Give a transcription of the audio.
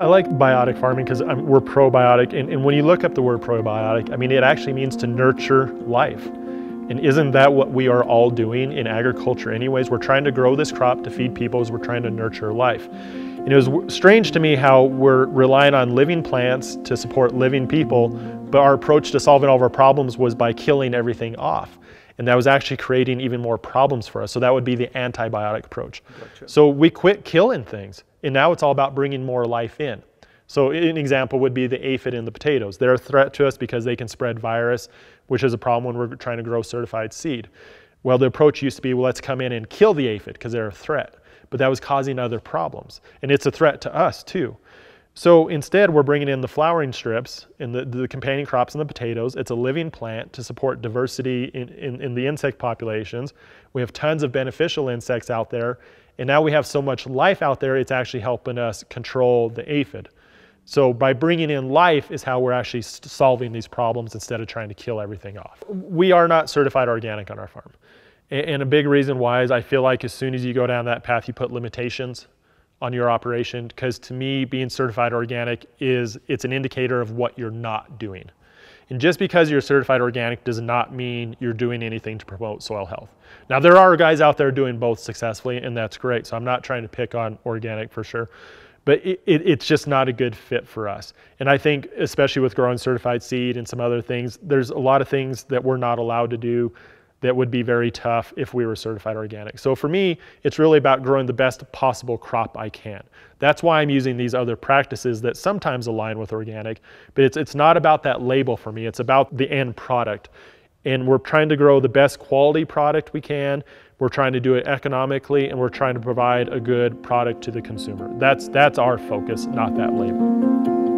I like biotic farming because we're probiotic, and, and when you look up the word probiotic, I mean, it actually means to nurture life. And isn't that what we are all doing in agriculture anyways? We're trying to grow this crop to feed people as we're trying to nurture life. And it was strange to me how we're relying on living plants to support living people, but our approach to solving all of our problems was by killing everything off. And that was actually creating even more problems for us. So that would be the antibiotic approach. Gotcha. So we quit killing things, and now it's all about bringing more life in. So an example would be the aphid in the potatoes. They're a threat to us because they can spread virus, which is a problem when we're trying to grow certified seed. Well, the approach used to be, well, let's come in and kill the aphid because they're a threat. But that was causing other problems. And it's a threat to us too. So instead, we're bringing in the flowering strips and the, the companion crops in the potatoes. It's a living plant to support diversity in, in, in, the insect populations. We have tons of beneficial insects out there. And now we have so much life out there, it's actually helping us control the aphid. So by bringing in life is how we're actually solving these problems instead of trying to kill everything off. We are not certified organic on our farm. And a big reason why is I feel like as soon as you go down that path, you put limitations on your operation because to me being certified organic is it's an indicator of what you're not doing and just because you're certified organic does not mean you're doing anything to promote soil health. Now there are guys out there doing both successfully and that's great. So i'm not trying to pick on organic for sure. But it, it, it's just not a good fit for us. And i think especially with growing certified seed and some other things there's a lot of things that we're not allowed to do that would be very tough if we were certified organic. So for me, it's really about growing the best possible crop I can. That's why I'm using these other practices that sometimes align with organic, but it's, it's not about that label for me, it's about the end product. And we're trying to grow the best quality product we can, we're trying to do it economically, and we're trying to provide a good product to the consumer. That's, that's our focus, not that label.